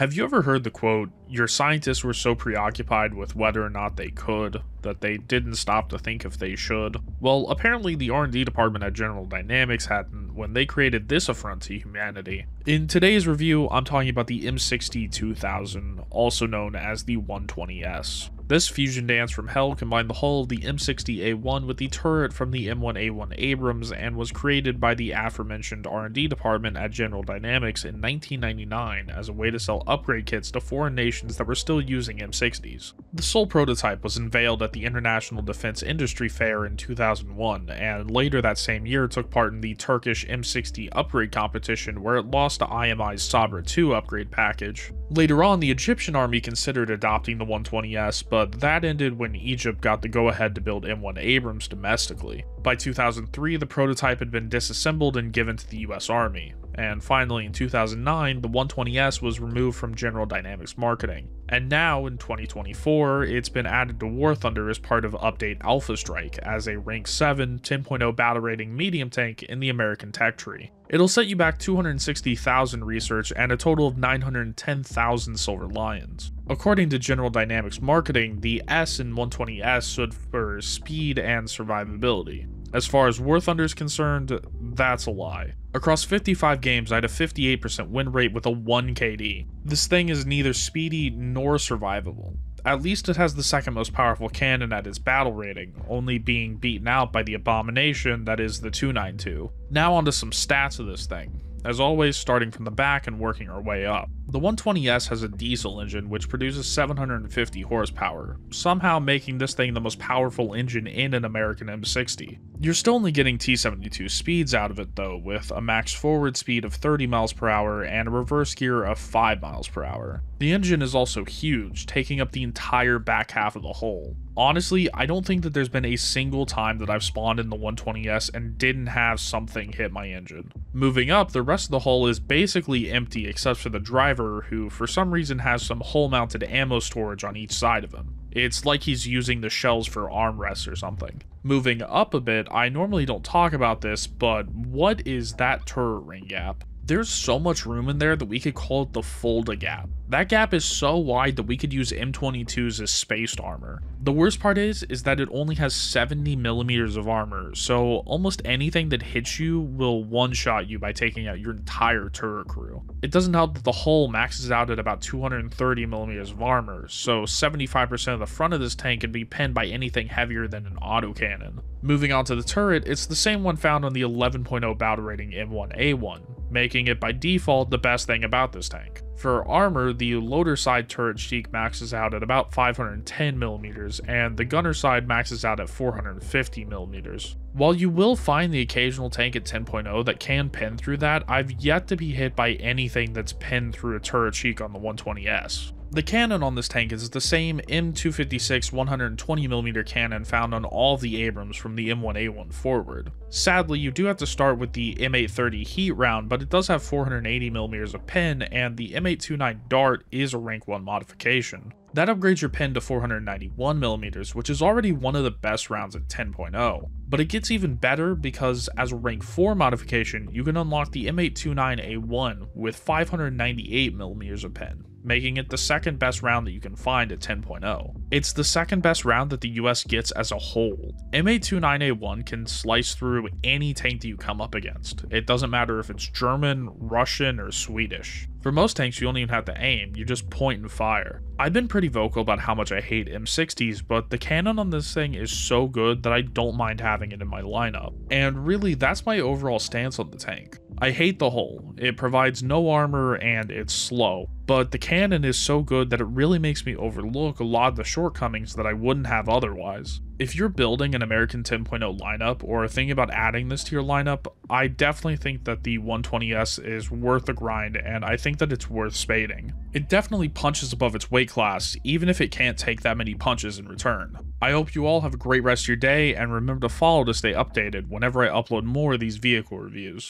Have you ever heard the quote, your scientists were so preoccupied with whether or not they could that they didn't stop to think if they should? Well, apparently the R&D department at General Dynamics hadn't when they created this affront to humanity. In today's review, I'm talking about the M60 2000, also known as the 120S. This fusion dance from hell combined the hull of the M60A1 with the turret from the M1A1 Abrams and was created by the aforementioned R&D department at General Dynamics in 1999 as a way to sell upgrade kits to foreign nations that were still using M60s. The sole prototype was unveiled at the International Defense Industry Fair in 2001 and later that same year took part in the Turkish M60 upgrade competition where it lost to IMI's Sabra 2 upgrade package. Later on, the Egyptian army considered adopting the 120S, but but that ended when Egypt got the go ahead to build M1 Abrams domestically. By 2003, the prototype had been disassembled and given to the US Army. And finally, in 2009, the 120S was removed from General Dynamics marketing. And now, in 2024, it's been added to War Thunder as part of Update Alpha Strike as a Rank 7, 10.0 battle rating medium tank in the American tech tree. It'll set you back 260,000 research and a total of 910,000 Silver Lions. According to General Dynamics marketing, the S in 120S stood for speed and survivability. As far as War Thunder is concerned, that's a lie. Across 55 games, I had a 58% win rate with a 1 KD. This thing is neither speedy nor survivable. At least it has the second most powerful cannon at its battle rating, only being beaten out by the abomination that is the 292. Now onto some stats of this thing as always starting from the back and working our way up. The 120S has a diesel engine which produces 750 horsepower, somehow making this thing the most powerful engine in an American M60. You're still only getting T72 speeds out of it though, with a max forward speed of 30 miles per hour and a reverse gear of 5 miles per hour. The engine is also huge, taking up the entire back half of the hull. Honestly, I don't think that there's been a single time that I've spawned in the 120S and didn't have something hit my engine. Moving up, the rest of the hull is basically empty except for the driver, who for some reason has some hull-mounted ammo storage on each side of him. It's like he's using the shells for armrests or something. Moving up a bit, I normally don't talk about this, but what is that turret ring gap? There's so much room in there that we could call it the Fulda gap. That gap is so wide that we could use M22s as spaced armor. The worst part is, is that it only has 70 millimeters of armor, so almost anything that hits you will one-shot you by taking out your entire turret crew. It doesn't help that the hull maxes out at about 230 millimeters of armor, so 75% of the front of this tank can be pinned by anything heavier than an autocannon. Moving on to the turret, it's the same one found on the 11.0 battle rating M1A1, making it by default the best thing about this tank. For armor, the loader side turret cheek maxes out at about 510mm, and the gunner side maxes out at 450mm. While you will find the occasional tank at 10.0 that can pin through that, I've yet to be hit by anything that's pinned through a turret cheek on the 120S. The cannon on this tank is the same M256 120mm cannon found on all the Abrams from the M1A1 forward. Sadly, you do have to start with the M830 heat round, but it does have 480mm of pin, and the M829 Dart is a rank 1 modification. That upgrades your pin to 491mm, which is already one of the best rounds at 10.0. But it gets even better because as a rank 4 modification, you can unlock the M829A1 with 598mm of pin making it the second best round that you can find at 10.0. It's the second best round that the US gets as a whole. M29A1 can slice through any tank that you come up against. It doesn't matter if it's German, Russian, or Swedish. For most tanks, you don't even have to aim, you just point and fire. I've been pretty vocal about how much I hate M60s, but the cannon on this thing is so good that I don't mind having it in my lineup. And really, that's my overall stance on the tank. I hate the hull. It provides no armor and it's slow, but the cannon is so good that it really makes me overlook a lot of the shortcomings that I wouldn't have otherwise. If you're building an American 10.0 lineup or thinking about adding this to your lineup, I definitely think that the 120S is worth the grind and I think that it's worth spading. It definitely punches above its weight class, even if it can't take that many punches in return. I hope you all have a great rest of your day and remember to follow to stay updated whenever I upload more of these vehicle reviews.